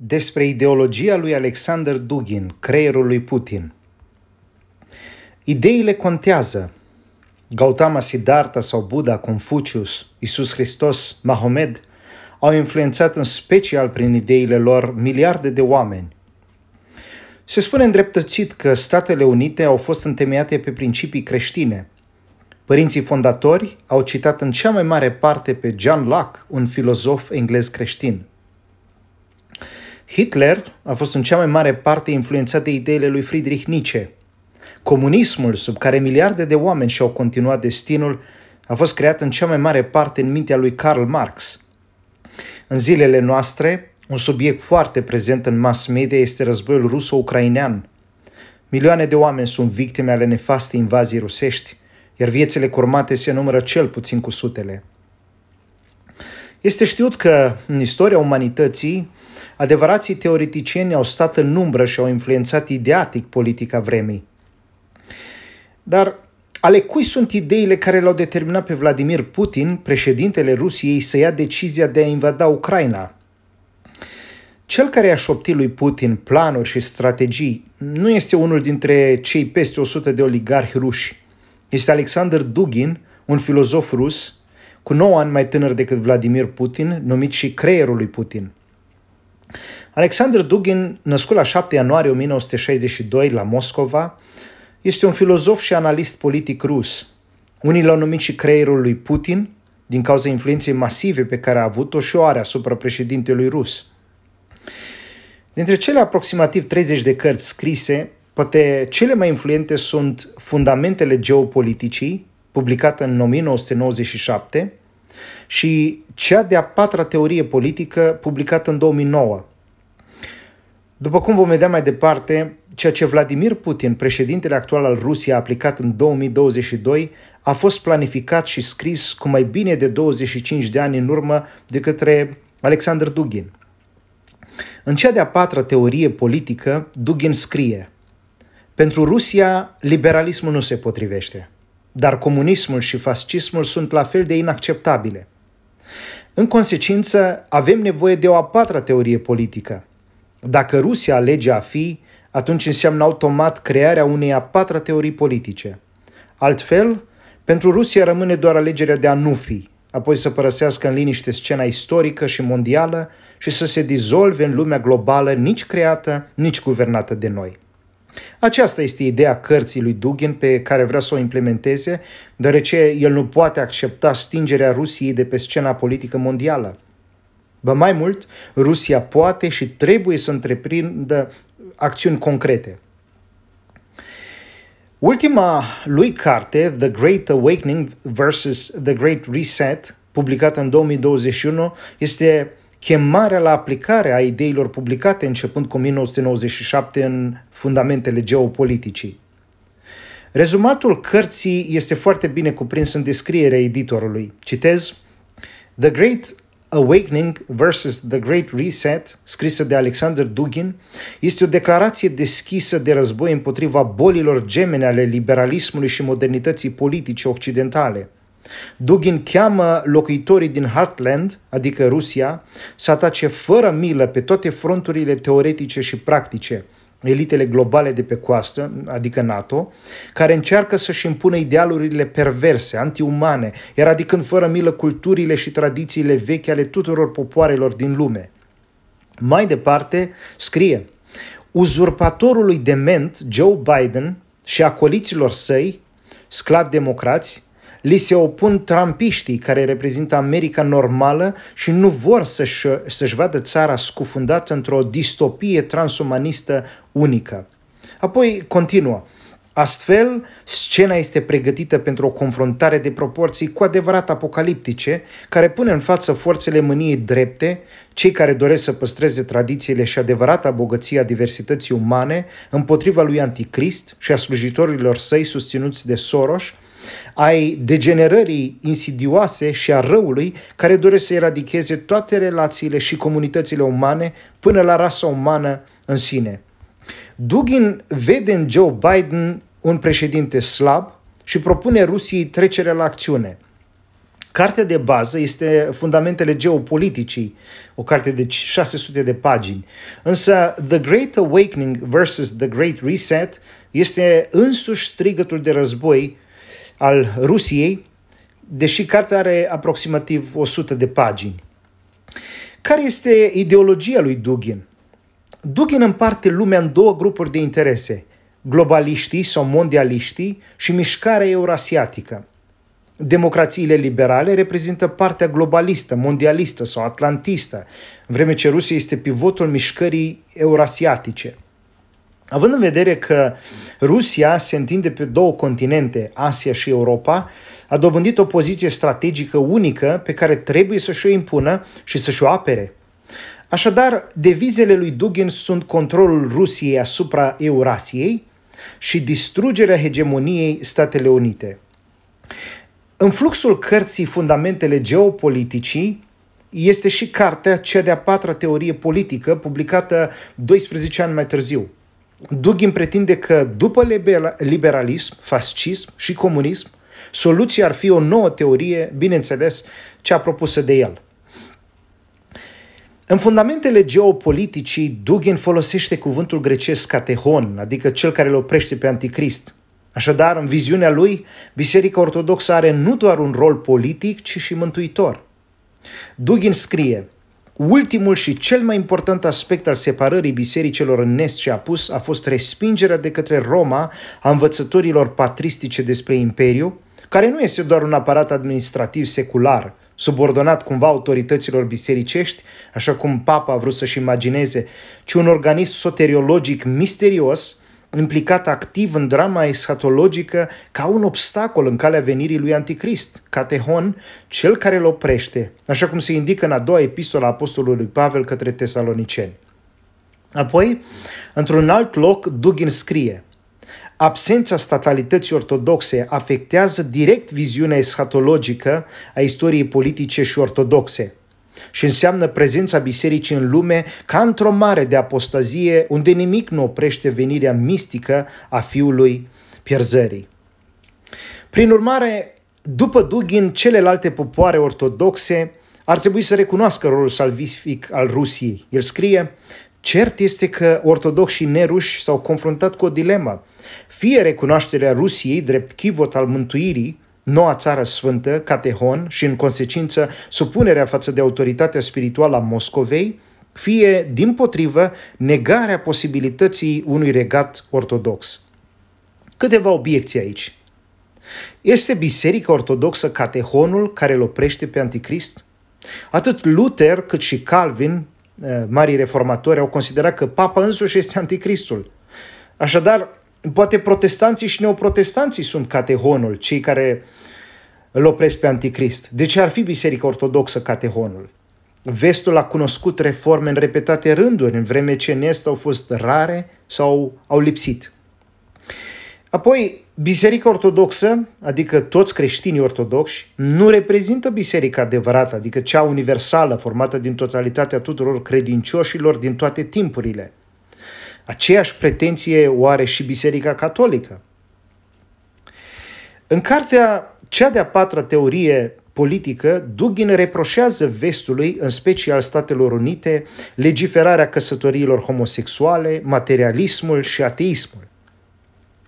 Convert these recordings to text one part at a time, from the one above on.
despre ideologia lui Alexander Dugin, creierul lui Putin. Ideile contează. Gautama Siddhartha sau Buddha, Confucius, Isus Hristos, Mahomed au influențat în special prin ideile lor miliarde de oameni. Se spune îndreptățit că Statele Unite au fost întemeiate pe principii creștine. Părinții fondatori au citat în cea mai mare parte pe John Locke, un filozof englez creștin. Hitler a fost în cea mai mare parte influențat de ideile lui Friedrich Nietzsche. Comunismul, sub care miliarde de oameni și-au continuat destinul, a fost creat în cea mai mare parte în mintea lui Karl Marx. În zilele noastre, un subiect foarte prezent în mass media este războiul ruso-ucrainean. Milioane de oameni sunt victime ale nefaste invazii rusești, iar viețile curmate se numără cel puțin cu sutele. Este știut că în istoria umanității, adevărații teoreticieni au stat în umbră și au influențat ideatic politica vremii. Dar ale cui sunt ideile care l-au determinat pe Vladimir Putin, președintele Rusiei, să ia decizia de a invada Ucraina? Cel care a șoptit lui Putin planuri și strategii nu este unul dintre cei peste 100 de oligarhi ruși. Este Alexander Dugin, un filozof rus, cu 9 ani mai tânăr decât Vladimir Putin, numit și creierul lui Putin. Alexander Dugin, născut la 7 ianuarie 1962 la Moscova, este un filozof și analist politic rus. Unii l-au numit și creierul lui Putin, din cauza influenței masive pe care a avut-o și o are asupra președintelui rus. Dintre cele aproximativ 30 de cărți scrise, poate cele mai influente sunt Fundamentele geopoliticii, publicată în 1997, și cea de-a patra teorie politică, publicată în 2009. După cum vom vedea mai departe, ceea ce Vladimir Putin, președintele actual al Rusiei, a aplicat în 2022, a fost planificat și scris cu mai bine de 25 de ani în urmă de către Alexander Dugin. În cea de-a patra teorie politică, Dugin scrie Pentru Rusia, liberalismul nu se potrivește, dar comunismul și fascismul sunt la fel de inacceptabile. În consecință, avem nevoie de o a patra teorie politică. Dacă Rusia alege a fi, atunci înseamnă automat crearea unei a patra teorii politice. Altfel, pentru Rusia rămâne doar alegerea de a nu fi, apoi să părăsească în liniște scena istorică și mondială și să se dizolve în lumea globală nici creată, nici guvernată de noi. Aceasta este ideea cărții lui Dugin pe care vrea să o implementeze, deoarece el nu poate accepta stingerea Rusiei de pe scena politică mondială. Ba mai mult, Rusia poate și trebuie să întreprindă acțiuni concrete. Ultima lui carte, The Great Awakening versus The Great Reset, publicată în 2021, este chemarea la aplicare a ideilor publicate începând cu 1997 în fundamentele geopoliticii. Rezumatul cărții este foarte bine cuprins în descrierea editorului. Citez, The Great Awakening versus The Great Reset, scrisă de Alexander Dugin, este o declarație deschisă de război împotriva bolilor gemene ale liberalismului și modernității politice occidentale – Dugin cheamă locuitorii din Heartland, adică Rusia, să atace fără milă pe toate fronturile teoretice și practice, elitele globale de pe coastă, adică NATO, care încearcă să-și impună idealurile perverse, antiumane, eradicând fără milă culturile și tradițiile vechi ale tuturor popoarelor din lume. Mai departe, scrie, uzurpatorului dement Joe Biden și acoliților săi, sclavi democrați, Li se opun trampiștii care reprezintă America normală și nu vor să-și, să-și vadă țara scufundată într-o distopie transumanistă unică. Apoi continuă. Astfel, scena este pregătită pentru o confruntare de proporții cu adevărat apocaliptice, care pune în față forțele mâniei drepte, cei care doresc să păstreze tradițiile și adevărata bogăție a diversității umane, împotriva lui Anticrist și a slujitorilor săi susținuți de Soros, ai degenerării insidioase și a răului care doresc să eradicheze toate relațiile și comunitățile umane până la rasa umană în sine. Dugin vede în Joe Biden un președinte slab și propune Rusiei trecerea la acțiune. Cartea de bază este Fundamentele Geopoliticii, o carte de 600 de pagini. Însă The Great Awakening versus The Great Reset este însuși strigătul de război al Rusiei, deși cartea are aproximativ 100 de pagini. Care este ideologia lui Dugin? Dugin împarte lumea în două grupuri de interese, globaliștii sau mondialiștii și mișcarea eurasiatică. Democrațiile liberale reprezintă partea globalistă, mondialistă sau atlantistă, în vreme ce Rusia este pivotul mișcării eurasiatice. Având în vedere că Rusia se întinde pe două continente, Asia și Europa, a dobândit o poziție strategică unică pe care trebuie să și-o impună și să și-o apere. Așadar, devizele lui Dugin sunt controlul Rusiei asupra Eurasiei și distrugerea hegemoniei Statele Unite. În fluxul cărții Fundamentele Geopoliticii este și cartea cea de-a patra teorie politică, publicată 12 ani mai târziu. Dugin pretinde că după liberalism, fascism și comunism, soluția ar fi o nouă teorie, bineînțeles, cea propusă de el. În fundamentele geopoliticii, Dugin folosește cuvântul grecesc catehon, adică cel care îl oprește pe anticrist. Așadar, în viziunea lui, Biserica Ortodoxă are nu doar un rol politic, ci și mântuitor. Dugin scrie, Ultimul și cel mai important aspect al separării bisericilor în Nest și Apus a fost respingerea de către Roma a învățătorilor patristice despre Imperiu, care nu este doar un aparat administrativ secular, subordonat cumva autorităților bisericești, așa cum papa a vrut să-și imagineze, ci un organism soteriologic misterios, implicat activ în drama eschatologică ca un obstacol în calea venirii lui Anticrist, Catehon, cel care îl oprește, așa cum se indică în a doua epistolă a apostolului Pavel către tesaloniceni. Apoi, într-un alt loc, Dugin scrie – Absența statalității ortodoxe afectează direct viziunea eschatologică a istoriei politice și ortodoxe și înseamnă prezența bisericii în lume ca într-o mare de apostazie unde nimic nu oprește venirea mistică a fiului pierzării. Prin urmare, după Dugin, celelalte popoare ortodoxe ar trebui să recunoască rolul salvific al Rusiei. El scrie, Cert este că ortodoxii neruși s-au confruntat cu o dilemă. Fie recunoașterea Rusiei drept chivot al mântuirii, noua țară sfântă, Catehon, și în consecință supunerea față de autoritatea spirituală a Moscovei, fie, din potrivă, negarea posibilității unui regat ortodox. Câteva obiecții aici. Este Biserica Ortodoxă Catehonul care îl oprește pe Anticrist? Atât Luther cât și Calvin Eh, marii reformatori au considerat că papa însuși este anticristul. Așadar, poate protestanții și neoprotestanții sunt catehonul, cei care îl opresc pe anticrist. De ce ar fi Biserica Ortodoxă catehonul? Vestul a cunoscut reforme în repetate rânduri, în vreme ce în Est au fost rare sau au lipsit. Apoi, Biserica Ortodoxă, adică toți creștinii ortodoxi, nu reprezintă biserica adevărată, adică cea universală, formată din totalitatea tuturor credincioșilor din toate timpurile. Aceeași pretenție o are și Biserica Catolică. În cartea cea de-a patra teorie politică, Dugin reproșează vestului, în special Statelor Unite, legiferarea căsătoriilor homosexuale, materialismul și ateismul.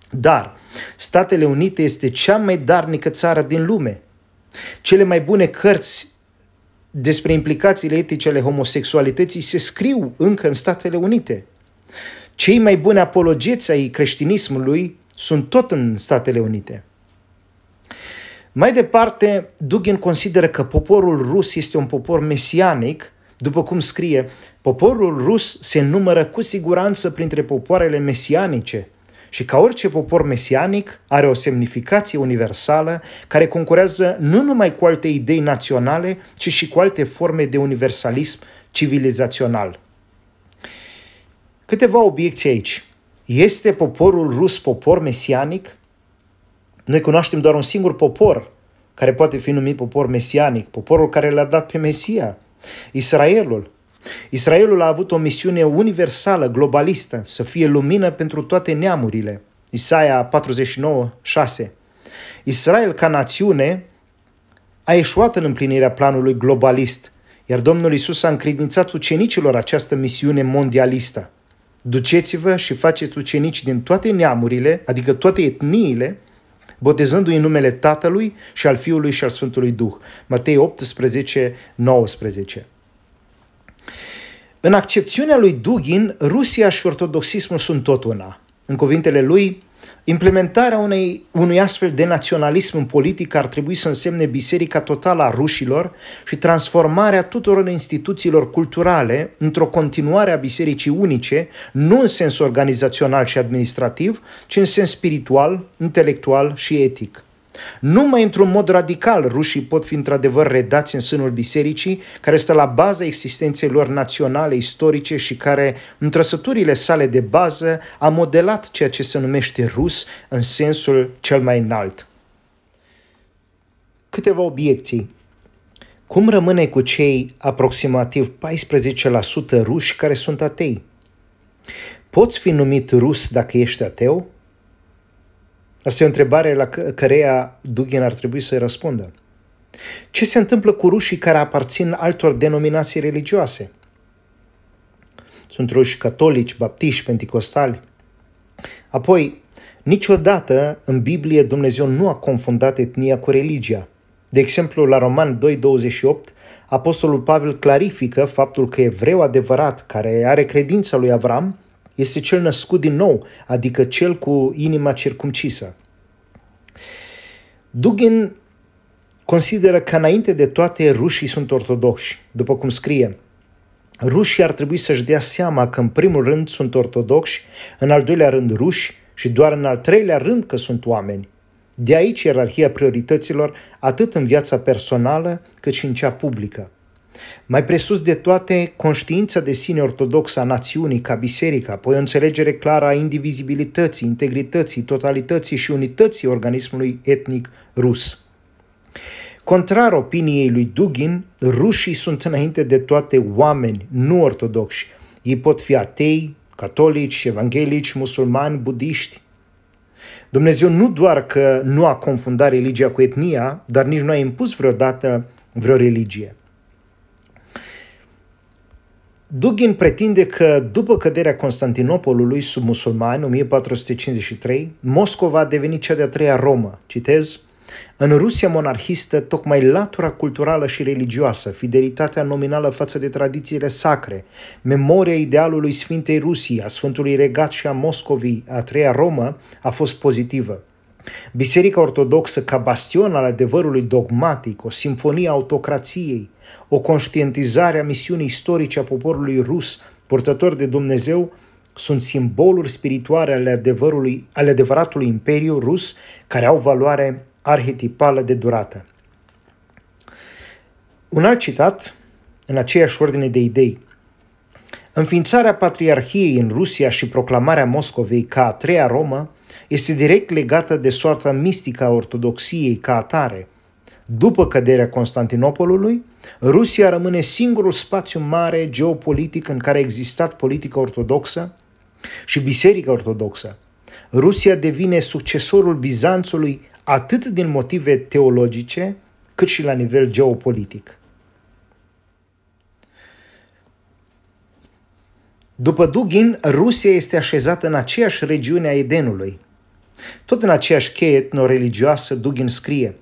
Dar Statele Unite este cea mai darnică țară din lume. Cele mai bune cărți despre implicațiile etice ale homosexualității se scriu încă în Statele Unite. Cei mai buni apologeți ai creștinismului sunt tot în Statele Unite. Mai departe, Dugin consideră că poporul rus este un popor mesianic, după cum scrie, poporul rus se numără cu siguranță printre popoarele mesianice – și ca orice popor mesianic are o semnificație universală care concurează nu numai cu alte idei naționale, ci și cu alte forme de universalism civilizațional. Câteva obiecții aici. Este poporul rus popor mesianic? Noi cunoaștem doar un singur popor care poate fi numit popor mesianic, poporul care l-a dat pe Mesia, Israelul. Israelul a avut o misiune universală, globalistă, să fie lumină pentru toate neamurile. Isaia 49, 6. Israel ca națiune a eșuat în împlinirea planului globalist, iar Domnul Isus a încredințat ucenicilor această misiune mondialistă. Duceți-vă și faceți ucenici din toate neamurile, adică toate etniile, botezându-i în numele Tatălui și al Fiului și al Sfântului Duh. Matei 18, 19. În accepțiunea lui Dugin, Rusia și ortodoxismul sunt tot una. În cuvintele lui, implementarea unei, unui astfel de naționalism în politică ar trebui să însemne biserica totală a rușilor și transformarea tuturor instituțiilor culturale într-o continuare a bisericii unice, nu în sens organizațional și administrativ, ci în sens spiritual, intelectual și etic. Numai într-un mod radical rușii pot fi într-adevăr redați în sânul bisericii, care stă la baza existenței lor naționale, istorice și care, în trăsăturile sale de bază, a modelat ceea ce se numește rus în sensul cel mai înalt. Câteva obiecții. Cum rămâne cu cei aproximativ 14% ruși care sunt atei? Poți fi numit rus dacă ești ateu? Asta e o întrebare la căreia Dugin ar trebui să-i răspundă. Ce se întâmplă cu rușii care aparțin altor denominații religioase? Sunt ruși catolici, baptiști, penticostali. Apoi, niciodată în Biblie Dumnezeu nu a confundat etnia cu religia. De exemplu, la Roman 2.28, Apostolul Pavel clarifică faptul că evreu adevărat, care are credința lui Avram, este cel născut din nou, adică cel cu inima circumcisă. Dugin consideră că înainte de toate rușii sunt ortodoxi, după cum scrie. Rușii ar trebui să-și dea seama că în primul rând sunt ortodoxi, în al doilea rând ruși și doar în al treilea rând că sunt oameni. De aici ierarhia priorităților atât în viața personală cât și în cea publică. Mai presus de toate, conștiința de sine ortodoxă a națiunii ca biserică, apoi o înțelegere clară a indivizibilității, integrității, totalității și unității organismului etnic rus. Contrar opiniei lui Dugin, rușii sunt înainte de toate oameni, nu ortodoxi. Ei pot fi atei, catolici, evanghelici, musulmani, budiști. Dumnezeu nu doar că nu a confundat religia cu etnia, dar nici nu a impus vreodată vreo religie. Dugin pretinde că după căderea Constantinopolului sub musulmani, 1453, Moscova a devenit cea de-a treia Romă. Citez, în Rusia monarhistă, tocmai latura culturală și religioasă, fidelitatea nominală față de tradițiile sacre, memoria idealului Sfintei Rusii, a Sfântului Regat și a Moscovii, a treia Romă, a fost pozitivă. Biserica Ortodoxă, ca bastion al adevărului dogmatic, o simfonie a autocrației, o conștientizare a misiunii istorice a poporului rus, purtător de Dumnezeu, sunt simboluri spirituale ale, adevărului, ale adevăratului imperiu rus care au valoare arhetipală de durată. Un alt citat, în aceeași ordine de idei. Înființarea patriarhiei în Rusia și proclamarea Moscovei ca a treia Romă este direct legată de soarta mistică a ortodoxiei ca atare. După căderea Constantinopolului, Rusia rămâne singurul spațiu mare geopolitic în care a existat politică ortodoxă și biserică ortodoxă. Rusia devine succesorul Bizanțului atât din motive teologice, cât și la nivel geopolitic. După Dugin, Rusia este așezată în aceeași regiune a Edenului. Tot în aceeași cheie etno-religioasă, Dugin scrie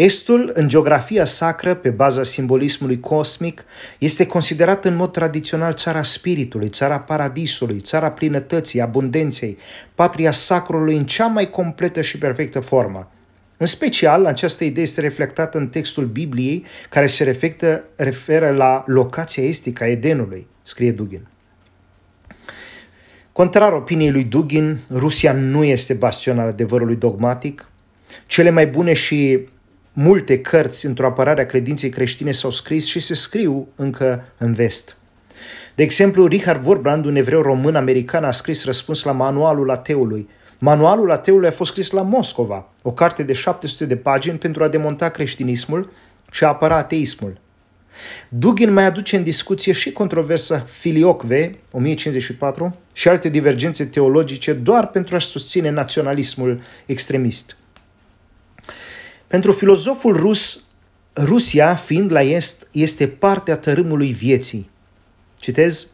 Estul, în geografia sacră, pe baza simbolismului cosmic, este considerat în mod tradițional țara spiritului, țara paradisului, țara plinătății, abundenței, patria sacrului în cea mai completă și perfectă formă. În special, această idee este reflectată în textul Bibliei, care se reflectă, referă la locația estică a Edenului, scrie Dugin. Contrar opiniei lui Dugin, Rusia nu este bastion al adevărului dogmatic. Cele mai bune și multe cărți într-o apărare a credinței creștine s-au scris și se scriu încă în vest. De exemplu, Richard Vorbrand, un evreu român-american, a scris răspuns la Manualul Ateului. Manualul Ateului a fost scris la Moscova, o carte de 700 de pagini pentru a demonta creștinismul și a apăra ateismul. Dugin mai aduce în discuție și controversa Filiocve, 1054, și alte divergențe teologice doar pentru a-și susține naționalismul extremist. Pentru filozoful rus Rusia, fiind la est, este partea tărâmului vieții. Citez,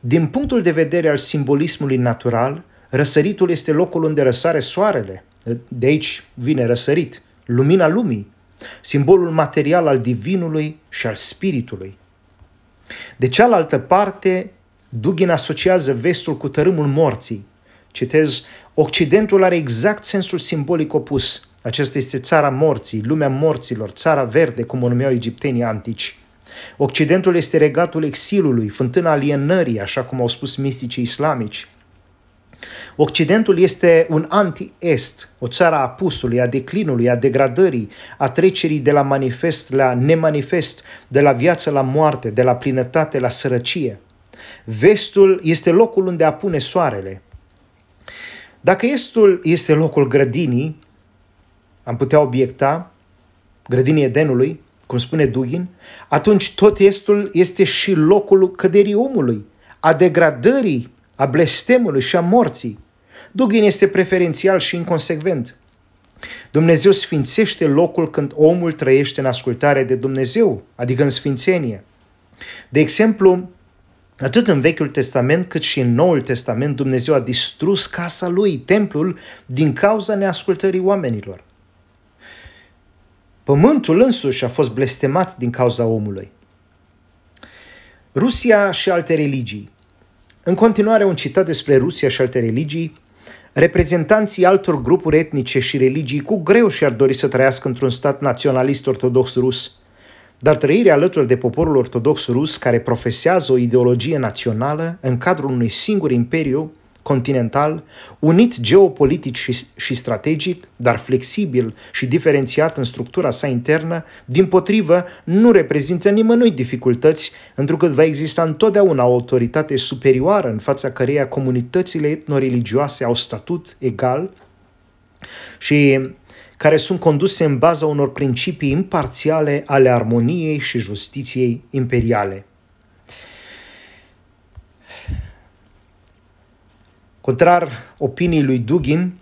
din punctul de vedere al simbolismului natural, răsăritul este locul unde răsare soarele. De aici vine răsărit, lumina lumii, simbolul material al divinului și al spiritului. De cealaltă parte, Dugin asociază vestul cu tărâmul morții. Citez, Occidentul are exact sensul simbolic opus. Acesta este țara morții, lumea morților, țara verde, cum o numeau egiptenii antici. Occidentul este regatul exilului, fântâna alienării, așa cum au spus misticii islamici. Occidentul este un anti-est, o țară a apusului, a declinului, a degradării, a trecerii de la manifest la nemanifest, de la viață la moarte, de la plinătate la sărăcie. Vestul este locul unde apune soarele. Dacă estul este locul grădinii, am putea obiecta, grădinii Edenului, cum spune Dugin, atunci tot estul este și locul căderii omului, a degradării, a blestemului și a morții. Dugin este preferențial și inconsecvent. Dumnezeu sfințește locul când omul trăiește în ascultare de Dumnezeu, adică în sfințenie. De exemplu, Atât în Vechiul Testament cât și în Noul Testament Dumnezeu a distrus casa lui, templul, din cauza neascultării oamenilor. Pământul însuși a fost blestemat din cauza omului. Rusia și alte religii. În continuare, un citat despre Rusia și alte religii. Reprezentanții altor grupuri etnice și religii cu greu și-ar dori să trăiască într-un stat naționalist ortodox rus – dar trăirea alături de poporul ortodox rus care profesează o ideologie națională în cadrul unui singur imperiu continental, unit geopolitic și, și strategic, dar flexibil și diferențiat în structura sa internă, din potrivă, nu reprezintă nimănui dificultăți, întrucât va exista întotdeauna o autoritate superioară în fața căreia comunitățile etnoreligioase au statut egal și care sunt conduse în baza unor principii imparțiale ale armoniei și justiției imperiale. Contrar opiniei lui Dugin,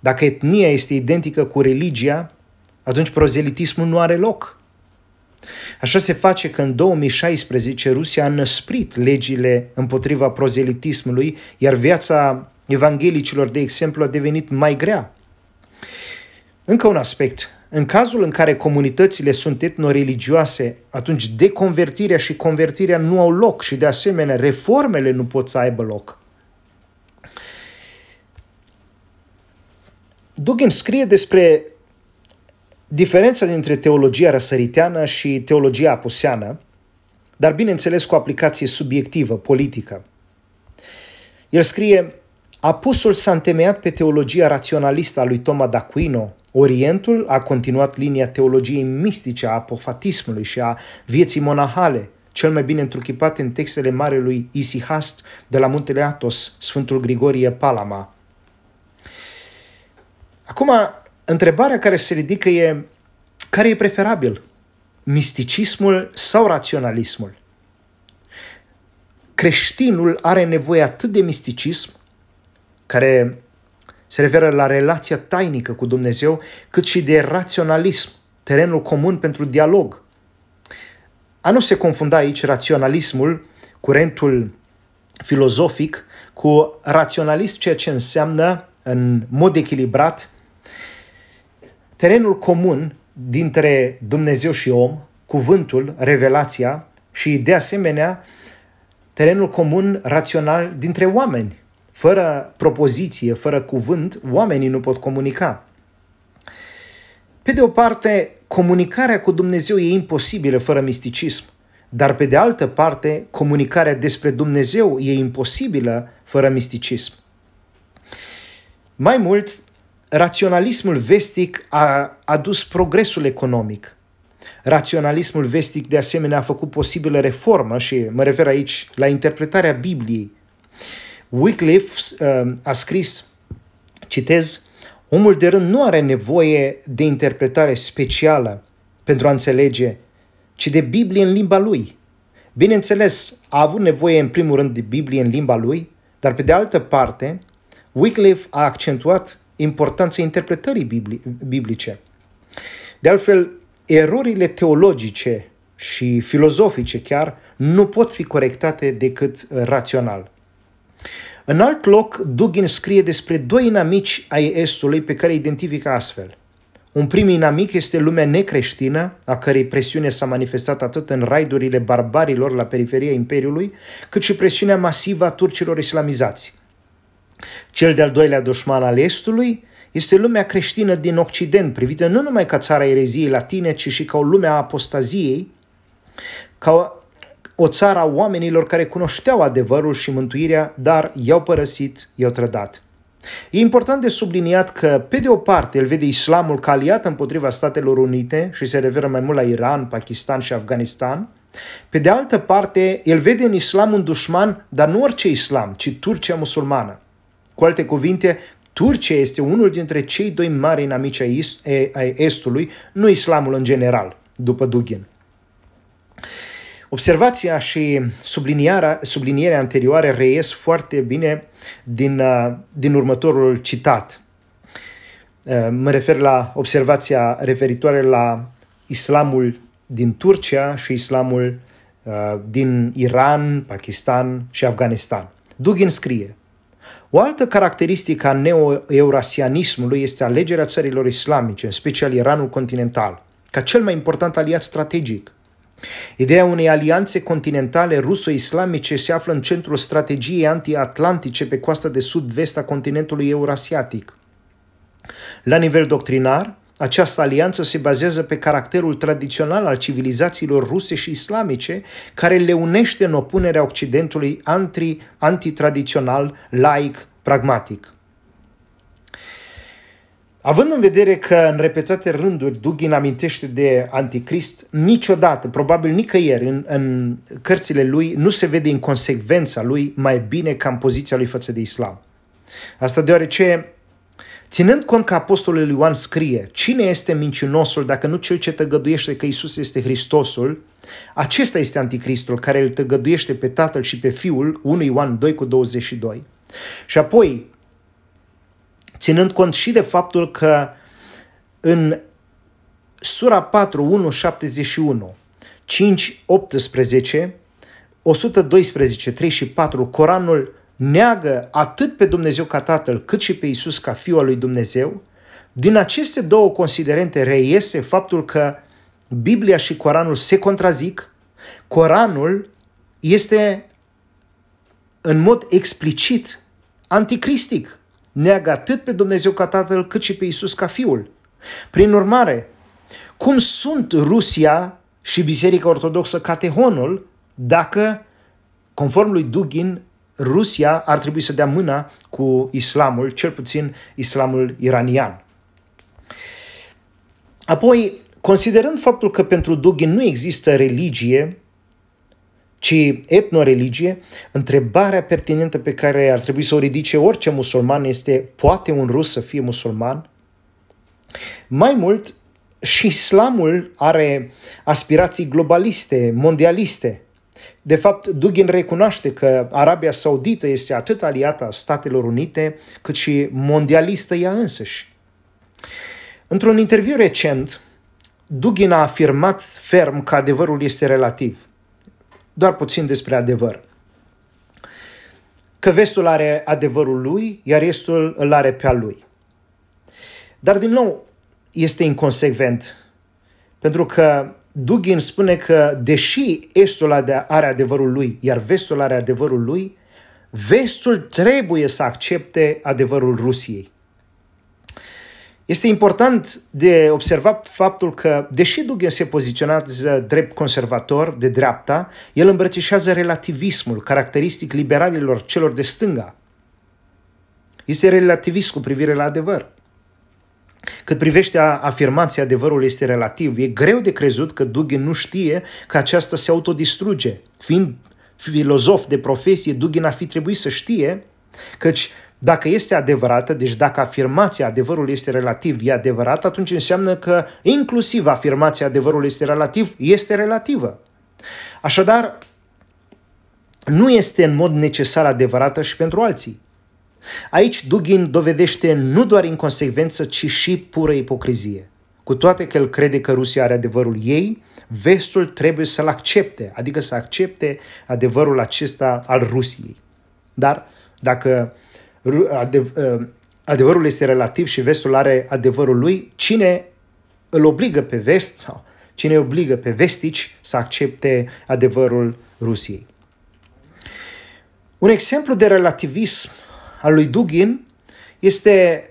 dacă etnia este identică cu religia, atunci prozelitismul nu are loc. Așa se face că în 2016 Rusia a năsprit legile împotriva prozelitismului, iar viața evanghelicilor, de exemplu, a devenit mai grea. Încă un aspect. În cazul în care comunitățile sunt etnoreligioase, atunci deconvertirea și convertirea nu au loc și de asemenea reformele nu pot să aibă loc. Dugin scrie despre diferența dintre teologia răsăriteană și teologia apuseană, dar bineînțeles cu aplicație subiectivă, politică. El scrie, Apusul s-a întemeiat pe teologia raționalistă a lui Toma d'Aquino, Orientul a continuat linia teologiei mistice a apofatismului și a vieții monahale, cel mai bine întruchipat în textele marelui Isihast de la muntele Atos, Sfântul Grigorie Palama. Acum, întrebarea care se ridică e care e preferabil? Misticismul sau raționalismul? Creștinul are nevoie atât de misticism, care se referă la relația tainică cu Dumnezeu, cât și de raționalism, terenul comun pentru dialog. A nu se confunda aici raționalismul, curentul filozofic, cu raționalism, ceea ce înseamnă, în mod echilibrat, terenul comun dintre Dumnezeu și om, cuvântul, revelația și, de asemenea, terenul comun rațional dintre oameni, fără propoziție, fără cuvânt, oamenii nu pot comunica. Pe de o parte, comunicarea cu Dumnezeu e imposibilă fără misticism, dar pe de altă parte, comunicarea despre Dumnezeu e imposibilă fără misticism. Mai mult, raționalismul vestic a adus progresul economic. Raționalismul vestic de asemenea a făcut posibilă reformă și mă refer aici la interpretarea Bibliei. Wycliffe uh, a scris, citez, omul de rând nu are nevoie de interpretare specială pentru a înțelege, ci de Biblie în limba lui. Bineînțeles, a avut nevoie în primul rând de Biblie în limba lui, dar pe de altă parte, Wycliffe a accentuat importanța interpretării biblice. De altfel, erorile teologice și filozofice chiar nu pot fi corectate decât rațional. În alt loc, Dugin scrie despre doi inamici ai Estului pe care îi identifică astfel. Un prim inamic este lumea necreștină, a cărei presiune s-a manifestat atât în raidurile barbarilor la periferia Imperiului, cât și presiunea masivă a turcilor islamizați. Cel de-al doilea dușman al Estului este lumea creștină din Occident, privită nu numai ca țara ereziei latine, ci și ca o lume a apostaziei, ca o țară a oamenilor care cunoșteau adevărul și mântuirea, dar i-au părăsit, i-au trădat. E important de subliniat că, pe de o parte, el vede islamul ca aliat împotriva Statelor Unite și se referă mai mult la Iran, Pakistan și Afganistan. Pe de altă parte, el vede în islam un dușman, dar nu orice islam, ci Turcia musulmană. Cu alte cuvinte, Turcia este unul dintre cei doi mari inamici ai Estului, nu islamul în general, după Dugin. Observația și sublinierea, sublinierea anterioare reies foarte bine din, uh, din următorul citat. Uh, mă refer la observația referitoare la islamul din Turcia și islamul uh, din Iran, Pakistan și Afganistan. Dugin scrie, o altă caracteristică a neo-eurasianismului este alegerea țărilor islamice, în special Iranul continental, ca cel mai important aliat strategic. Ideea unei alianțe continentale ruso-islamice se află în centrul strategiei anti-atlantice pe coasta de sud-vest a continentului eurasiatic. La nivel doctrinar, această alianță se bazează pe caracterul tradițional al civilizațiilor ruse și islamice, care le unește în opunerea Occidentului anti, antitradițional, laic, pragmatic. Având în vedere că în repetate rânduri Dugin amintește de anticrist, niciodată, probabil nicăieri în, în cărțile lui, nu se vede inconsecvența lui mai bine ca în poziția lui față de islam. Asta deoarece, ținând cont că apostolul Ioan scrie, cine este mincinosul dacă nu cel ce tăgăduiește că Isus este Hristosul, acesta este anticristul care îl tăgăduiește pe tatăl și pe fiul, 1 Ioan 2 cu 22. Și apoi, ținând cont și de faptul că în Sura 4, 1, 71, 5, 18, 112, 3 și 4, Coranul neagă atât pe Dumnezeu ca Tatăl, cât și pe Isus ca Fiul al lui Dumnezeu, din aceste două considerente reiese faptul că Biblia și Coranul se contrazic, Coranul este în mod explicit anticristic neagă atât pe Dumnezeu ca Tatăl, cât și pe Isus ca Fiul. Prin urmare, cum sunt Rusia și Biserica Ortodoxă Catehonul dacă, conform lui Dugin, Rusia ar trebui să dea mâna cu islamul, cel puțin islamul iranian. Apoi, considerând faptul că pentru Dugin nu există religie, ci etnoreligie, întrebarea pertinentă pe care ar trebui să o ridice orice musulman este poate un rus să fie musulman? Mai mult, și islamul are aspirații globaliste, mondialiste. De fapt, Dugin recunoaște că Arabia Saudită este atât aliată a Statelor Unite, cât și mondialistă ea însăși. Într-un interviu recent, Dugin a afirmat ferm că adevărul este relativ doar puțin despre adevăr. Că vestul are adevărul lui, iar estul îl are pe al lui. Dar, din nou, este inconsecvent, pentru că Dugin spune că, deși estul are adevărul lui, iar vestul are adevărul lui, vestul trebuie să accepte adevărul Rusiei. Este important de observat faptul că, deși Dugin se poziționează drept conservator de dreapta, el îmbrățișează relativismul, caracteristic liberalilor celor de stânga. Este relativist cu privire la adevăr. Cât privește afirmația adevărul este relativ, e greu de crezut că Dugin nu știe că aceasta se autodistruge. Fiind filozof de profesie, Dugin ar fi trebuit să știe căci dacă este adevărată, deci dacă afirmația adevărul este relativ e adevărat, atunci înseamnă că inclusiv afirmația adevărul este relativ este relativă. Așadar, nu este în mod necesar adevărată și pentru alții. Aici Dugin dovedește nu doar inconsecvență, ci și pură ipocrizie. Cu toate că el crede că Rusia are adevărul ei, vestul trebuie să-l accepte, adică să accepte adevărul acesta al Rusiei. Dar dacă adevărul este relativ și vestul are adevărul lui, cine îl obligă pe vest sau cine obligă pe vestici să accepte adevărul Rusiei? Un exemplu de relativism al lui Dugin este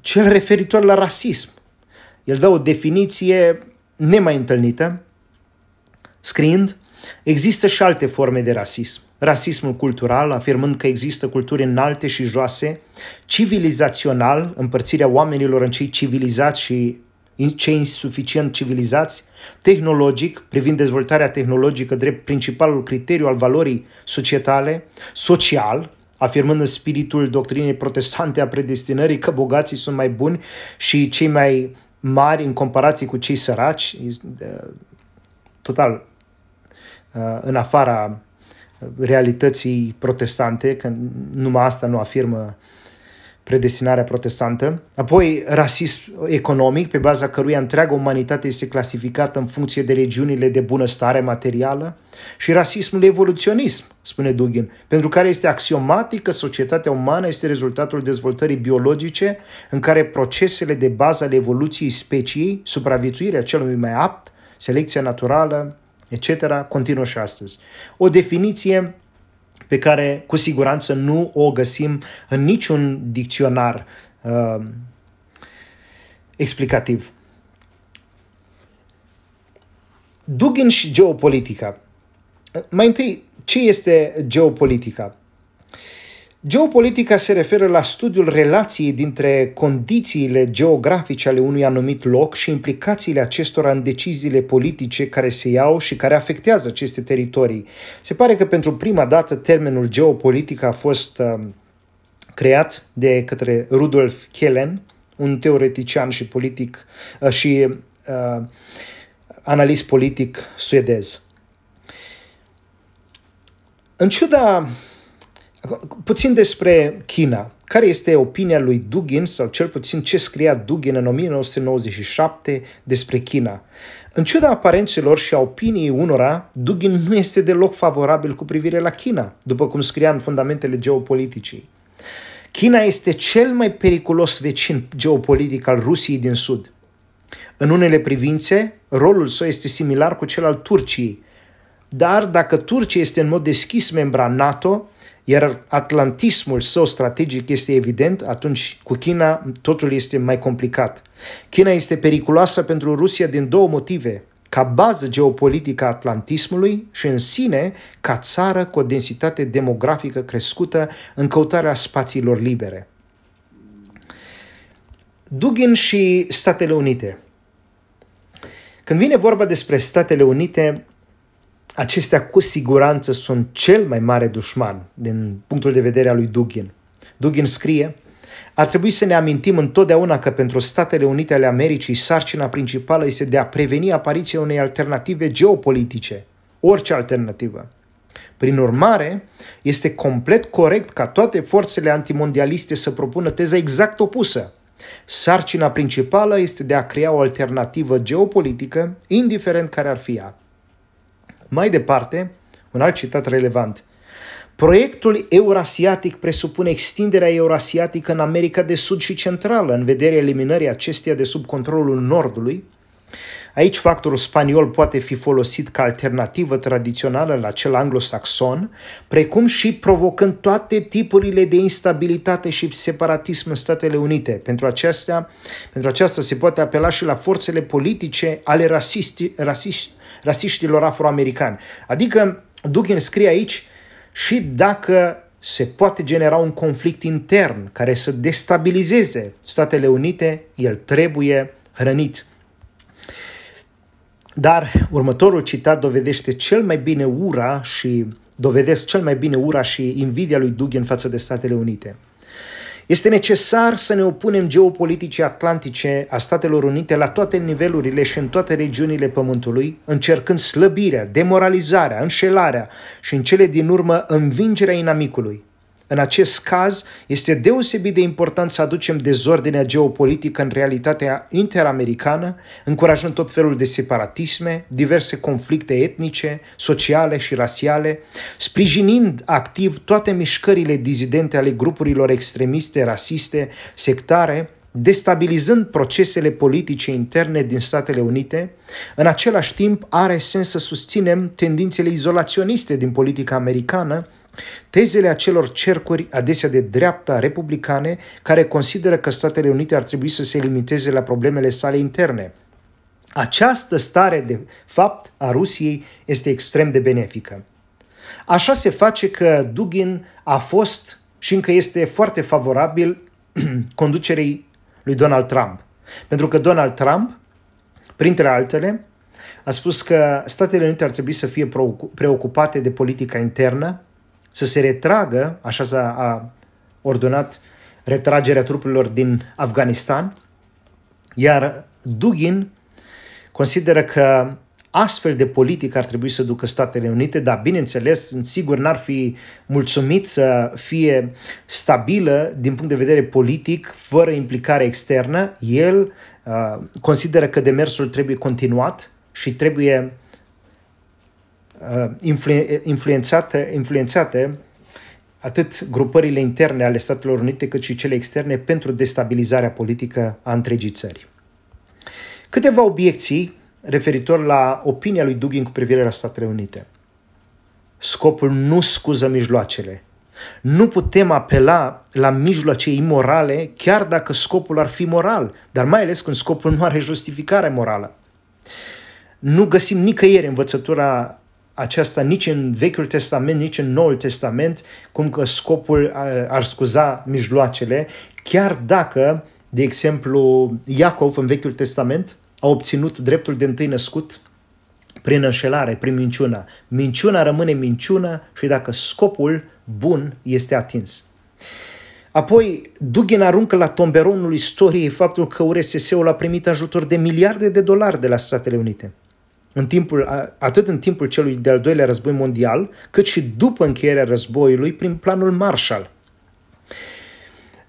cel referitor la rasism. El dă o definiție nemai întâlnită, scriind, există și alte forme de rasism. Rasismul cultural, afirmând că există culturi înalte și joase, civilizațional, împărțirea oamenilor în cei civilizați și cei insuficient civilizați, tehnologic, privind dezvoltarea tehnologică drept principalul criteriu al valorii societale, social, afirmând în spiritul doctrinei protestante a predestinării că bogații sunt mai buni și cei mai mari în comparație cu cei săraci, total în afara realității protestante, că numai asta nu afirmă predestinarea protestantă, apoi rasism economic, pe baza căruia întreaga umanitate este clasificată în funcție de regiunile de bunăstare materială, și rasismul evoluționism, spune Dugin, pentru care este axiomatic că societatea umană este rezultatul dezvoltării biologice în care procesele de bază ale evoluției speciei, supraviețuirea celui mai apt, selecția naturală, etc., continuă și astăzi. O definiție pe care cu siguranță nu o găsim în niciun dicționar uh, explicativ. Dugin și geopolitica. Mai întâi, ce este geopolitica? Geopolitica se referă la studiul relației dintre condițiile geografice ale unui anumit loc și implicațiile acestora în deciziile politice care se iau și care afectează aceste teritorii. Se pare că pentru prima dată termenul geopolitică a fost uh, creat de către Rudolf Kellen, un teoretician și politic uh, și uh, analist politic suedez. În ciuda Puțin despre China. Care este opinia lui Dugin, sau cel puțin ce scria Dugin în 1997 despre China? În ciuda aparențelor și a opiniei unora, Dugin nu este deloc favorabil cu privire la China, după cum scria în fundamentele geopoliticii. China este cel mai periculos vecin geopolitic al Rusiei din Sud. În unele privințe, rolul său este similar cu cel al Turciei, dar dacă Turcia este în mod deschis membra NATO, iar atlantismul său strategic este evident, atunci cu China totul este mai complicat. China este periculoasă pentru Rusia din două motive. Ca bază geopolitică a atlantismului și în sine ca țară cu o densitate demografică crescută în căutarea spațiilor libere. Dugin și Statele Unite. Când vine vorba despre Statele Unite, acestea cu siguranță sunt cel mai mare dușman din punctul de vedere al lui Dugin. Dugin scrie, ar trebui să ne amintim întotdeauna că pentru Statele Unite ale Americii sarcina principală este de a preveni apariția unei alternative geopolitice, orice alternativă. Prin urmare, este complet corect ca toate forțele antimondialiste să propună teza exact opusă. Sarcina principală este de a crea o alternativă geopolitică, indiferent care ar fi ea. Mai departe, un alt citat relevant. Proiectul eurasiatic presupune extinderea eurasiatică în America de Sud și Centrală, în vederea eliminării acesteia de sub controlul Nordului. Aici factorul spaniol poate fi folosit ca alternativă tradițională la cel anglosaxon, precum și provocând toate tipurile de instabilitate și separatism în Statele Unite. Pentru aceasta, pentru aceasta se poate apela și la forțele politice ale rasisti, rasisti, rasiștilor afroamericani. Adică Dugin scrie aici și dacă se poate genera un conflict intern care să destabilizeze Statele Unite, el trebuie hrănit. Dar următorul citat dovedește cel mai bine ura și dovedesc cel mai bine ura și invidia lui Dugin față de Statele Unite. Este necesar să ne opunem geopoliticii atlantice a Statelor Unite la toate nivelurile și în toate regiunile Pământului, încercând slăbirea, demoralizarea, înșelarea și în cele din urmă învingerea inamicului. În acest caz, este deosebit de important să aducem dezordinea geopolitică în realitatea interamericană, încurajând tot felul de separatisme, diverse conflicte etnice, sociale și rasiale, sprijinind activ toate mișcările dizidente ale grupurilor extremiste, rasiste, sectare, destabilizând procesele politice interne din Statele Unite, în același timp are sens să susținem tendințele izolaționiste din politica americană, Tezele acelor cercuri, adesea de dreapta republicane, care consideră că Statele Unite ar trebui să se limiteze la problemele sale interne. Această stare de fapt a Rusiei este extrem de benefică. Așa se face că Dugin a fost și încă este foarte favorabil conducerei lui Donald Trump. Pentru că Donald Trump, printre altele, a spus că Statele Unite ar trebui să fie preocupate de politica internă, să se retragă, așa s-a ordonat retragerea trupurilor din Afganistan, iar Dugin consideră că astfel de politică ar trebui să ducă Statele Unite, dar bineînțeles, sigur n-ar fi mulțumit să fie stabilă din punct de vedere politic, fără implicare externă. El uh, consideră că demersul trebuie continuat și trebuie Uh, influențate, influențate atât grupările interne ale Statelor Unite cât și cele externe pentru destabilizarea politică a întregii țări. Câteva obiecții referitor la opinia lui Dugin cu privire la Statele Unite. Scopul nu scuză mijloacele. Nu putem apela la mijloace imorale chiar dacă scopul ar fi moral, dar mai ales când scopul nu are justificare morală. Nu găsim nicăieri învățătura aceasta nici în Vechiul Testament, nici în Noul Testament, cum că scopul ar scuza mijloacele, chiar dacă, de exemplu, Iacov în Vechiul Testament a obținut dreptul de întâi născut prin înșelare, prin minciună. Minciuna rămâne minciună și dacă scopul bun este atins. Apoi, Dugin aruncă la tomberonul istoriei faptul că URSS-ul a primit ajutor de miliarde de dolari de la Statele Unite în timpul, atât în timpul celui de-al doilea război mondial, cât și după încheierea războiului prin planul Marshall.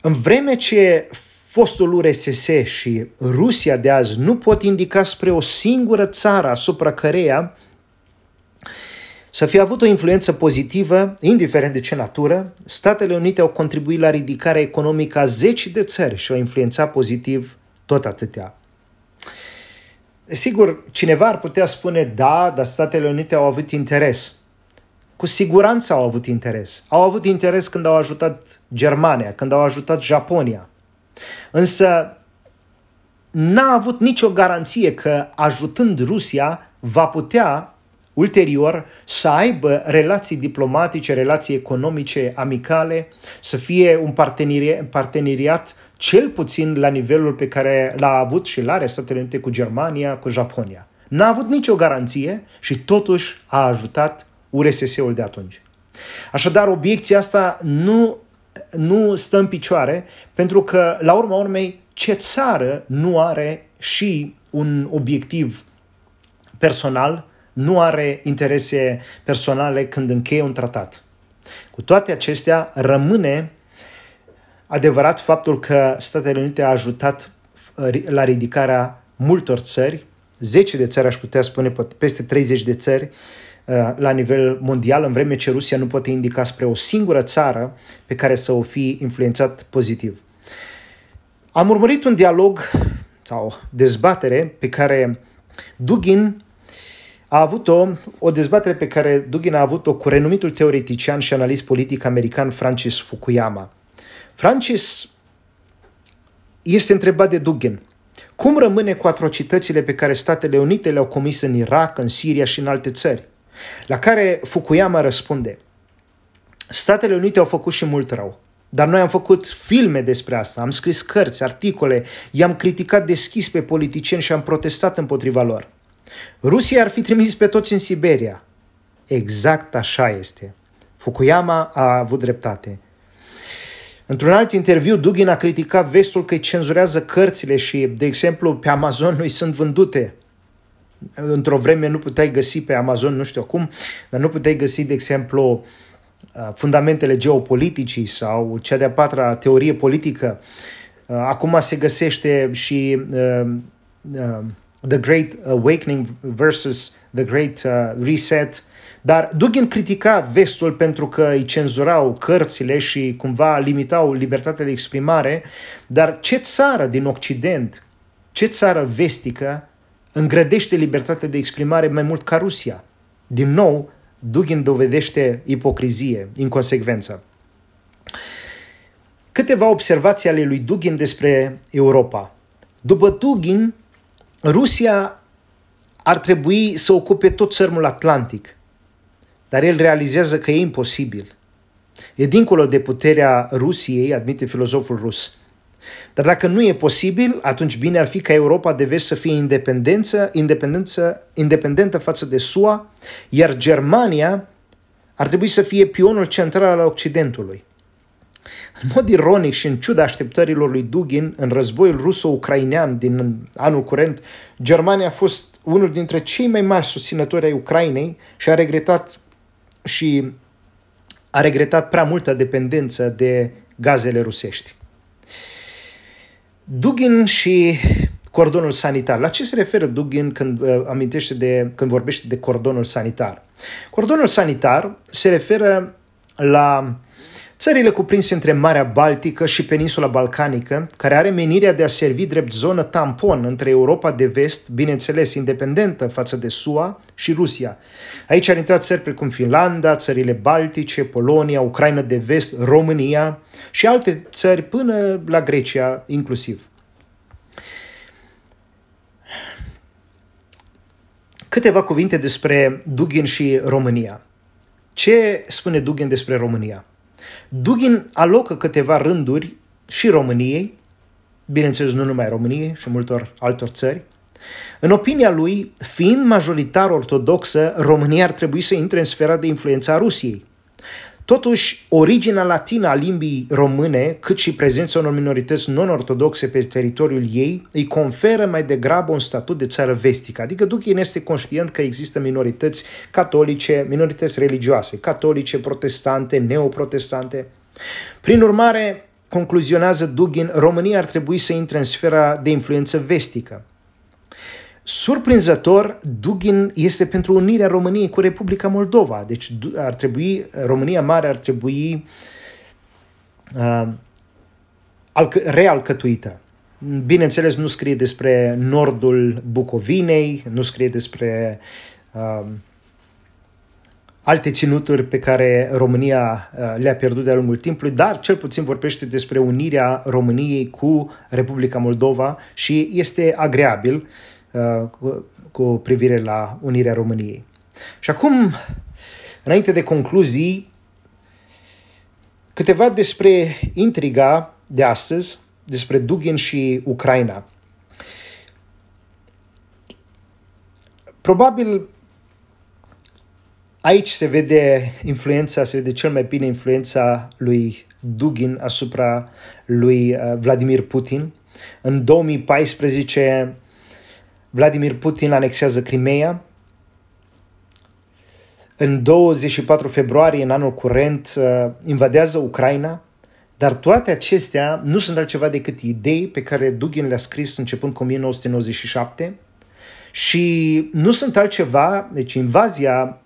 În vreme ce fostul URSS și Rusia de azi nu pot indica spre o singură țară asupra căreia să fie avut o influență pozitivă, indiferent de ce natură, Statele Unite au contribuit la ridicarea economică a zeci de țări și au influențat pozitiv tot atâtea. Sigur, cineva ar putea spune, da, dar Statele Unite au avut interes. Cu siguranță au avut interes. Au avut interes când au ajutat Germania, când au ajutat Japonia. Însă n-a avut nicio garanție că ajutând Rusia va putea ulterior să aibă relații diplomatice, relații economice amicale, să fie un parteneriat cel puțin la nivelul pe care l-a avut și l-are Statele Unite cu Germania, cu Japonia. N-a avut nicio garanție și totuși a ajutat URSS-ul de atunci. Așadar, obiecția asta nu, nu stă în picioare pentru că, la urma urmei, ce țară nu are și un obiectiv personal, nu are interese personale când încheie un tratat. Cu toate acestea, rămâne adevărat faptul că Statele Unite a ajutat uh, la ridicarea multor țări, 10 de țări aș putea spune, peste 30 de țări uh, la nivel mondial, în vreme ce Rusia nu poate indica spre o singură țară pe care să o fi influențat pozitiv. Am urmărit un dialog sau dezbatere pe care Dugin a avut-o, o dezbatere pe care Dugin a avut-o cu renumitul teoretician și analist politic american Francis Fukuyama. Francis este întrebat de Dugin. Cum rămâne cu atrocitățile pe care Statele Unite le-au comis în Irak, în Siria și în alte țări? La care Fukuyama răspunde, Statele Unite au făcut și mult rău, dar noi am făcut filme despre asta, am scris cărți, articole, i-am criticat deschis pe politicieni și am protestat împotriva lor. Rusia ar fi trimis pe toți în Siberia. Exact așa este. Fukuyama a avut dreptate. Într-un alt interviu, Dugin a criticat vestul că îi cenzurează cărțile și, de exemplu, pe Amazon nu sunt vândute. Într-o vreme nu puteai găsi pe Amazon, nu știu cum, dar nu puteai găsi, de exemplu, fundamentele geopoliticii sau cea de-a patra teorie politică. Acum se găsește și The Great Awakening versus The Great Reset, dar Dugin critica vestul pentru că îi cenzurau cărțile și cumva limitau libertatea de exprimare, dar ce țară din Occident, ce țară vestică îngrădește libertatea de exprimare mai mult ca Rusia? Din nou, Dugin dovedește ipocrizie, inconsecvență. Câteva observații ale lui Dugin despre Europa. După Dugin, Rusia ar trebui să ocupe tot țărmul Atlantic, dar el realizează că e imposibil. E dincolo de puterea Rusiei, admite filozoful rus. Dar dacă nu e posibil, atunci bine ar fi ca Europa de vest să fie independență, independență, independentă față de SUA, iar Germania ar trebui să fie pionul central al Occidentului. În mod ironic și în ciuda așteptărilor lui Dugin, în războiul ruso-ucrainean din anul curent, Germania a fost unul dintre cei mai mari susținători ai Ucrainei și a regretat și a regretat prea multă dependență de gazele rusești. Dugin și cordonul sanitar. La ce se referă Dugin când uh, amintește de, când vorbește de cordonul sanitar? Cordonul sanitar se referă la Țările cuprinse între Marea Baltică și peninsula balcanică, care are menirea de a servi drept zonă tampon între Europa de vest, bineînțeles independentă față de SUA și Rusia. Aici ar intra țări precum Finlanda, țările Baltice, Polonia, Ucraina de vest, România și alte țări până la Grecia inclusiv. Câteva cuvinte despre Dugin și România. Ce spune Dugin despre România? Dugin alocă câteva rânduri și României, bineînțeles nu numai României și multor altor țări. În opinia lui, fiind majoritar ortodoxă, România ar trebui să intre în sfera de influență a Rusiei. Totuși, originea latină a limbii române, cât și prezența unor minorități non-ortodoxe pe teritoriul ei, îi conferă mai degrabă un statut de țară vestică. Adică Duchin este conștient că există minorități catolice, minorități religioase, catolice, protestante, neoprotestante. Prin urmare, concluzionează Dugin, România ar trebui să intre în sfera de influență vestică. Surprinzător, Dugin este pentru unirea României cu Republica Moldova. Deci ar trebui, România Mare ar trebui uh, realcătuită. Bineînțeles, nu scrie despre nordul Bucovinei, nu scrie despre uh, alte ținuturi pe care România uh, le-a pierdut de-a lungul timpului, dar cel puțin vorbește despre unirea României cu Republica Moldova și este agreabil Uh, cu, cu privire la unirea României. Și acum, înainte de concluzii, câteva despre intriga de astăzi, despre Dugin și Ucraina. Probabil aici se vede influența, se vede cel mai bine influența lui Dugin asupra lui uh, Vladimir Putin. În 2014 Vladimir Putin anexează Crimea. În 24 februarie, în anul curent, uh, invadează Ucraina, dar toate acestea nu sunt altceva decât idei pe care Dugin le-a scris începând cu 1997 și nu sunt altceva, deci invazia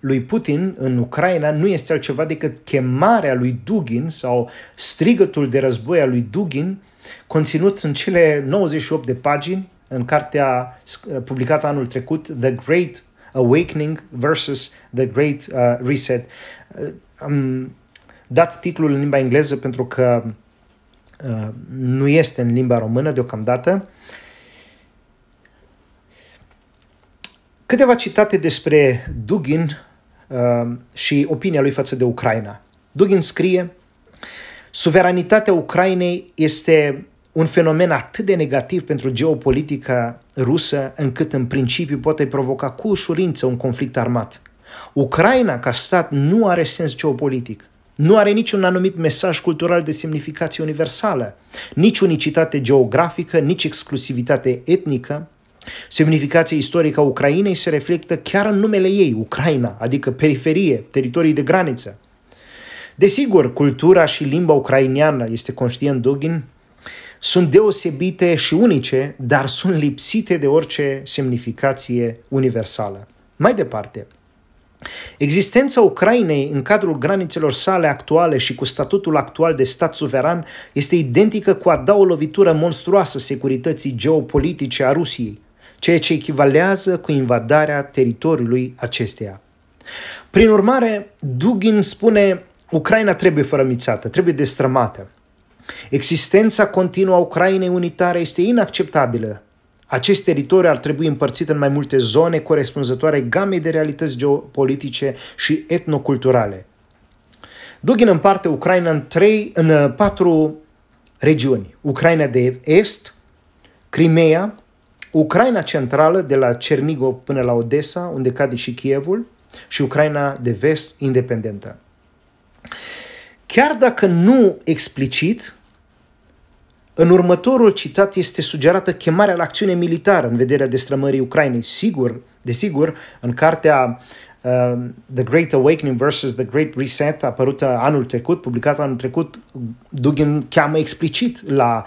lui Putin în Ucraina nu este altceva decât chemarea lui Dugin sau strigătul de război al lui Dugin conținut în cele 98 de pagini în cartea uh, publicată anul trecut, The Great Awakening versus The Great uh, Reset. Uh, am dat titlul în limba engleză pentru că uh, nu este în limba română deocamdată. Câteva citate despre Dugin uh, și opinia lui față de Ucraina. Dugin scrie, suveranitatea Ucrainei este un fenomen atât de negativ pentru geopolitica rusă încât în principiu poate provoca cu ușurință un conflict armat. Ucraina ca stat nu are sens geopolitic. Nu are niciun anumit mesaj cultural de semnificație universală, nici unicitate geografică, nici exclusivitate etnică. Semnificația istorică a Ucrainei se reflectă chiar în numele ei, Ucraina, adică periferie, teritorii de graniță. Desigur, cultura și limba ucraineană, este conștient Dugin, sunt deosebite și unice, dar sunt lipsite de orice semnificație universală. Mai departe, Existența Ucrainei în cadrul granițelor sale actuale și cu statutul actual de stat suveran este identică cu a da o lovitură monstruoasă securității geopolitice a Rusiei, ceea ce echivalează cu invadarea teritoriului acesteia. Prin urmare, Dugin spune Ucraina trebuie fărămițată, trebuie destrămată. Existența continuă a Ucrainei unitare este inacceptabilă. Acest teritoriu ar trebui împărțit în mai multe zone corespunzătoare gamei de realități geopolitice și etnoculturale. Dugin împarte Ucraina în, trei, în uh, patru regiuni. Ucraina de Est, Crimea, Ucraina centrală de la Cernigov până la Odessa, unde cade și Kievul, și Ucraina de Vest independentă. Chiar dacă nu explicit, în următorul citat este sugerată chemarea la acțiune militară în vederea destrămării Ucrainei. Sigur, desigur, în cartea uh, The Great Awakening versus The Great Reset, apărută anul trecut, publicată anul trecut, Dugin cheamă explicit la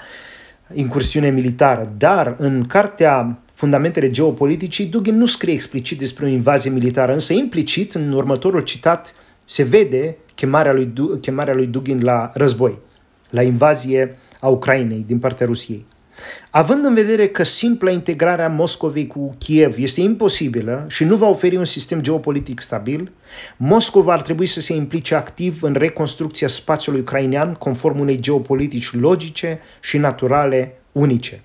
incursiune militară, dar în cartea Fundamentele geopoliticii, Dugin nu scrie explicit despre o invazie militară, însă implicit, în următorul citat, se vede chemarea lui, chemarea lui Dugin la război, la invazie a Ucrainei din partea Rusiei. Având în vedere că simpla integrare a Moscovei cu Kiev este imposibilă și nu va oferi un sistem geopolitic stabil, Moscova ar trebui să se implice activ în reconstrucția spațiului ucrainean conform unei geopolitici logice și naturale unice.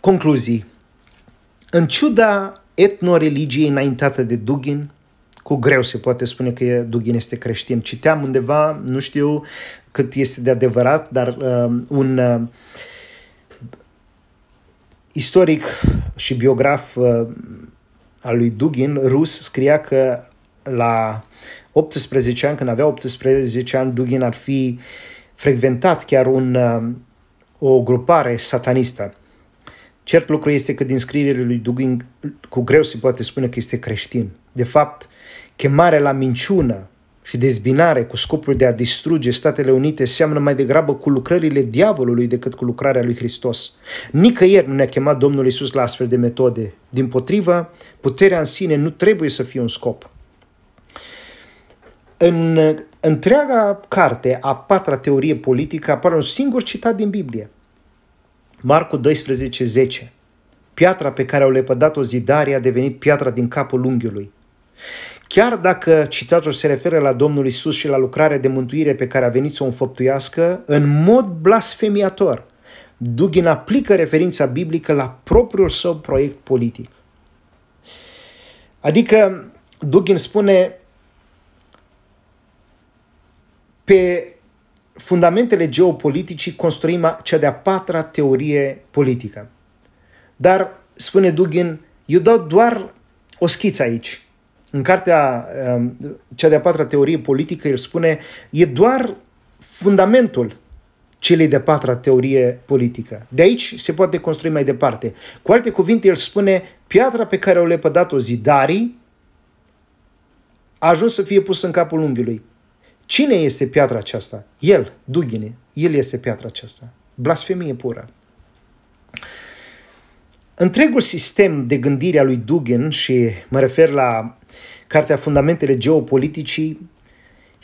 Concluzii. În ciuda etnoreligiei înaintată de Dugin, cu greu se poate spune că Dugin este creștin. Citeam undeva, nu știu cât este de adevărat, dar uh, un uh, istoric și biograf uh, al lui Dugin, rus, scria că la 18 ani, când avea 18 ani, Dugin ar fi frecventat chiar un, uh, o grupare satanistă. Cert lucru este că din scrierile lui Dugin cu greu se poate spune că este creștin. De fapt, chemarea la minciună și dezbinare cu scopul de a distruge Statele Unite seamănă mai degrabă cu lucrările diavolului decât cu lucrarea lui Hristos. Nicăieri nu ne-a chemat Domnul Isus la astfel de metode. Din potrivă, puterea în sine nu trebuie să fie un scop. În întreaga carte, a patra teorie politică, apare un singur citat din Biblie. Marcu 12, 10. Piatra pe care au lepădat-o zidarii a devenit piatra din capul unghiului. Chiar dacă citatul se referă la Domnul Isus și la lucrarea de mântuire pe care a venit să o înfăptuiască, în mod blasfemiator, Dugin aplică referința biblică la propriul său proiect politic. Adică Dugin spune pe fundamentele geopoliticii construim cea de-a patra teorie politică. Dar, spune Dugin, eu dau doar o schiță aici. În cartea, um, cea de-a patra teorie politică, el spune, e doar fundamentul celei de-a patra teorie politică. De aici se poate construi mai departe. Cu alte cuvinte, el spune, piatra pe care au lepădat-o zidarii a ajuns să fie pusă în capul unghiului. Cine este piatra aceasta? El, Dugine. El este piatra aceasta. Blasfemie pură. Întregul sistem de gândire a lui Dugin, și mă refer la Cartea Fundamentele Geopoliticii,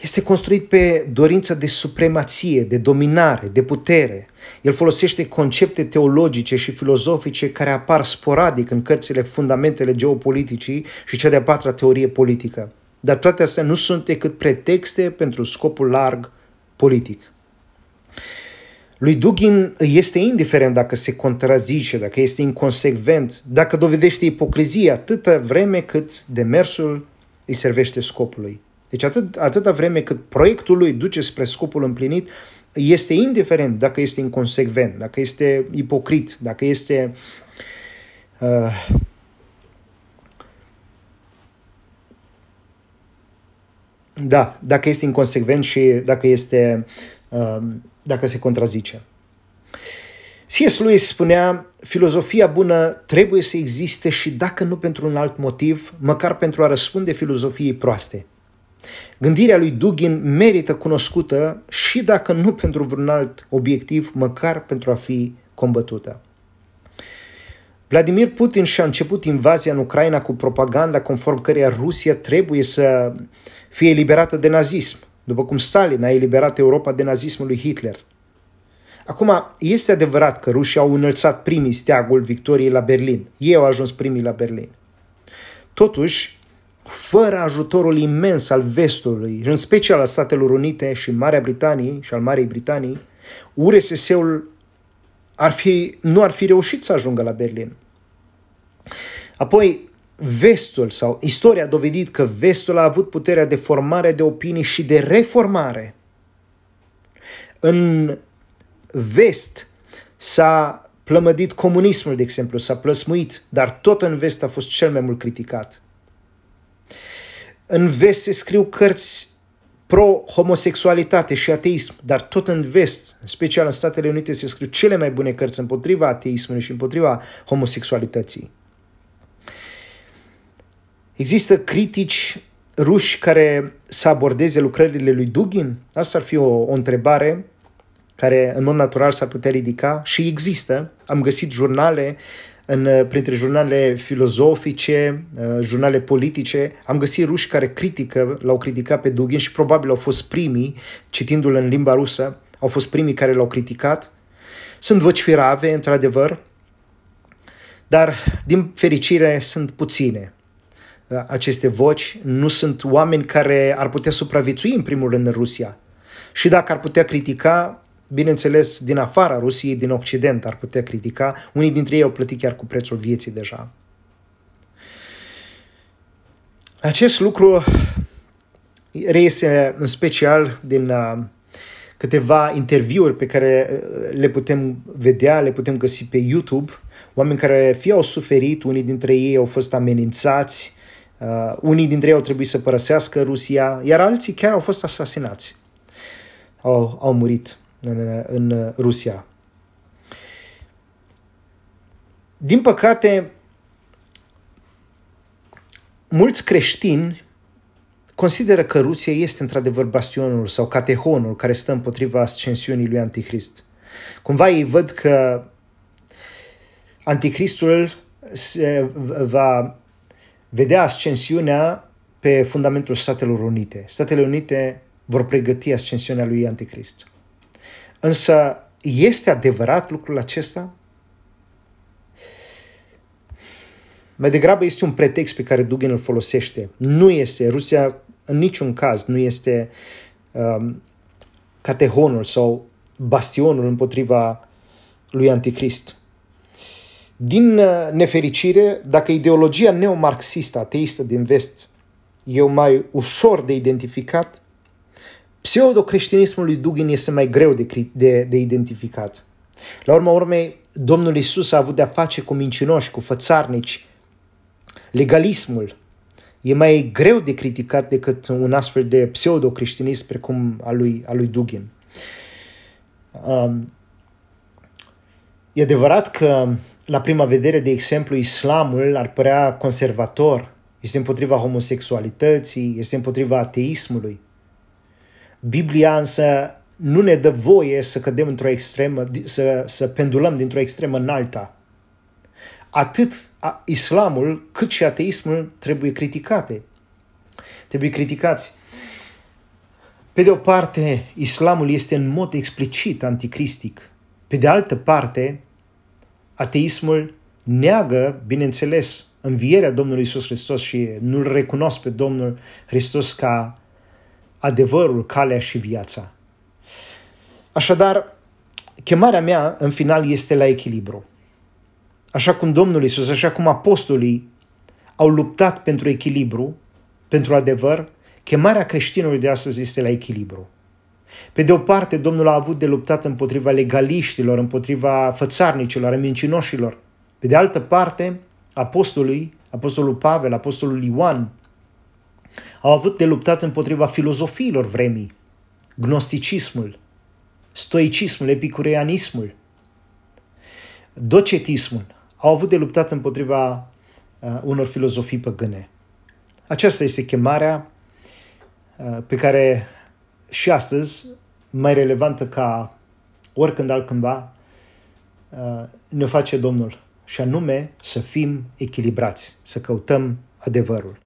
este construit pe dorința de supremație, de dominare, de putere. El folosește concepte teologice și filozofice care apar sporadic în cărțile Fundamentele Geopoliticii și cea de-a patra teorie politică. Dar toate astea nu sunt decât pretexte pentru scopul larg politic. Lui Dugin este indiferent dacă se contrazice, dacă este inconsecvent, dacă dovedește ipocrizie atâta vreme cât demersul îi servește scopului. Deci atât, atâta vreme cât proiectul lui duce spre scopul împlinit, este indiferent dacă este inconsecvent, dacă este ipocrit, dacă este uh, da, dacă este inconsecvent și dacă este uh, dacă se contrazice. C.S. Lewis spunea, filozofia bună trebuie să existe și dacă nu pentru un alt motiv, măcar pentru a răspunde filozofiei proaste. Gândirea lui Dugin merită cunoscută și dacă nu pentru vreun alt obiectiv, măcar pentru a fi combătută. Vladimir Putin și-a început invazia în Ucraina cu propaganda conform căreia Rusia trebuie să fie eliberată de nazism, după cum Stalin a eliberat Europa de nazismul lui Hitler. Acum, este adevărat că rușii au înălțat primii steagul victoriei la Berlin. Ei au ajuns primii la Berlin. Totuși, fără ajutorul imens al vestului, în special al Statelor Unite și Marea Britanie și al Marei Britanii, URSS-ul ar fi, nu ar fi reușit să ajungă la Berlin. Apoi, vestul sau istoria a dovedit că vestul a avut puterea de formare de opinii și de reformare. În vest s-a plămădit comunismul, de exemplu, s-a plăsmuit, dar tot în vest a fost cel mai mult criticat. În vest se scriu cărți pro-homosexualitate și ateism, dar tot în vest, în special în Statele Unite, se scriu cele mai bune cărți împotriva ateismului și împotriva homosexualității. Există critici ruși care să abordeze lucrările lui Dugin? Asta ar fi o, o întrebare care în mod natural s-ar putea ridica și există. Am găsit jurnale în, printre jurnale filozofice, uh, jurnale politice, am găsit ruși care critică, l-au criticat pe Dugin și probabil au fost primii, citindu-l în limba rusă, au fost primii care l-au criticat. Sunt voci firave, într-adevăr, dar din fericire sunt puține uh, aceste voci, nu sunt oameni care ar putea supraviețui în primul rând în Rusia. Și dacă ar putea critica, bineînțeles, din afara Rusiei, din Occident ar putea critica. Unii dintre ei au plătit chiar cu prețul vieții deja. Acest lucru reiese în special din uh, câteva interviuri pe care uh, le putem vedea, le putem găsi pe YouTube, oameni care fie au suferit, unii dintre ei au fost amenințați, uh, unii dintre ei au trebuit să părăsească Rusia, iar alții chiar au fost asasinați, au, au murit în, în Rusia. Din păcate, mulți creștini consideră că Rusia este într-adevăr bastionul sau catehonul care stă împotriva ascensiunii lui Antichrist. Cumva ei văd că Anticristul se va vedea ascensiunea pe fundamentul Statelor Unite. Statele Unite vor pregăti ascensiunea lui Anticrist. Însă, este adevărat lucrul acesta? Mai degrabă este un pretext pe care Dugin îl folosește. Nu este, Rusia în niciun caz nu este um, catehonul sau bastionul împotriva lui Anticrist. Din uh, nefericire, dacă ideologia neomarxistă, ateistă din vest, e mai ușor de identificat, Pseudo-creștinismul lui Dugin este mai greu de, de, de identificat. La urma urmei, Domnul Isus a avut de-a face cu mincinoși, cu fățarnici. Legalismul e mai greu de criticat decât un astfel de pseudo-creștinism precum al lui, al lui Dugin. Um, e adevărat că, la prima vedere, de exemplu, islamul ar părea conservator, este împotriva homosexualității, este împotriva ateismului. Biblia însă nu ne dă voie să cădem într-o extremă, să, să pendulăm dintr-o extremă în alta. Atât islamul cât și ateismul trebuie criticate. Trebuie criticați. Pe de o parte, islamul este în mod explicit anticristic. Pe de altă parte, ateismul neagă, bineînțeles, învierea Domnului Isus Hristos și nu-L recunosc pe Domnul Hristos ca adevărul, calea și viața. Așadar, chemarea mea în final este la echilibru. Așa cum Domnul Isus, așa cum apostolii au luptat pentru echilibru, pentru adevăr, chemarea creștinului de astăzi este la echilibru. Pe de o parte, Domnul a avut de luptat împotriva legaliștilor, împotriva fățarnicilor, a mincinoșilor. Pe de altă parte, apostolii, apostolul Pavel, apostolul Ioan, au avut de luptat împotriva filozofiilor vremii, gnosticismul, stoicismul, epicureanismul. docetismul au avut de luptat împotriva uh, unor filozofii păgâne. Aceasta este chemarea uh, pe care și astăzi, mai relevantă ca oricând altcândva, uh, ne face Domnul, și anume să fim echilibrați, să căutăm adevărul.